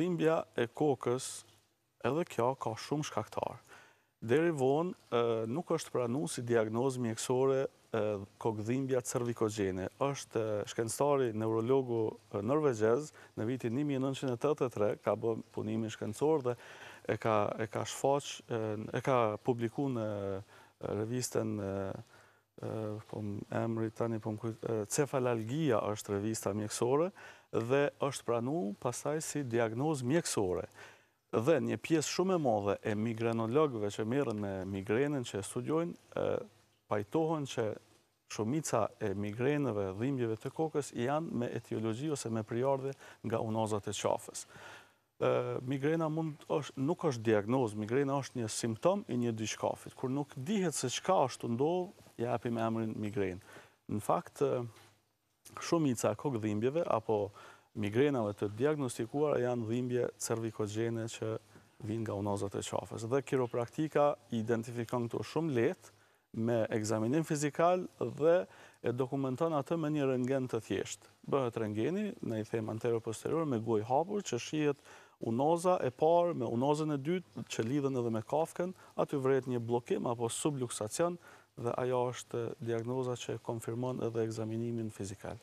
Dhimbja e kokës, edhe kjo ka shumë shkaktarë. Deri vonë nuk është pranu si diagnozë mjekësore kokëdhimbja cervikogjene. Është shkencëtari neurologu norvegjez në vitin një mijë e nëntëqind e tetëdhjetë e tre ka bë punimin shkencor dhe e ka shfaq e ka publiku në revistën Po emri tani po më kujt, Cefalalgia është revista mjekësore dhe është pranu pasaj si diagnozë mjekësore. Dhe një pjesë shumë e madhe e migrenologëve që merren me migrenën që e studiojnë, pajtohen që shumica e migrenëve, dhimbjeve të kokës, janë me etiologji ose me prejardhje nga unazat e qafës. Migrena nuk është diagnozë, migrena është një simptom i një diçkafit. Kur nuk dihet se çka është tu ndodh, ja japim emrin migrenë. Në fakt, shumica e kokëdhimbjeve apo migrenave të diagnostikuara janë dhimbje cervikogjene që vijnë nga unazat e qafës. Dhe kiropraktika i identifikon këto shumë lehtë me ekzaminim fizikal dhe e dokumenton atë me një rëntgen të thjeshtë. Bëhet rëntgeni, ne i themi anteroposterior, me gojë hapur, që shihet unoza e parë me unozën e dytë, që lidhen edhe me kafkën, aty vërehet një bllokim apo subluksacion dhe ajo është diagnoza që e konfirmon edhe ekzaminimin fizikal.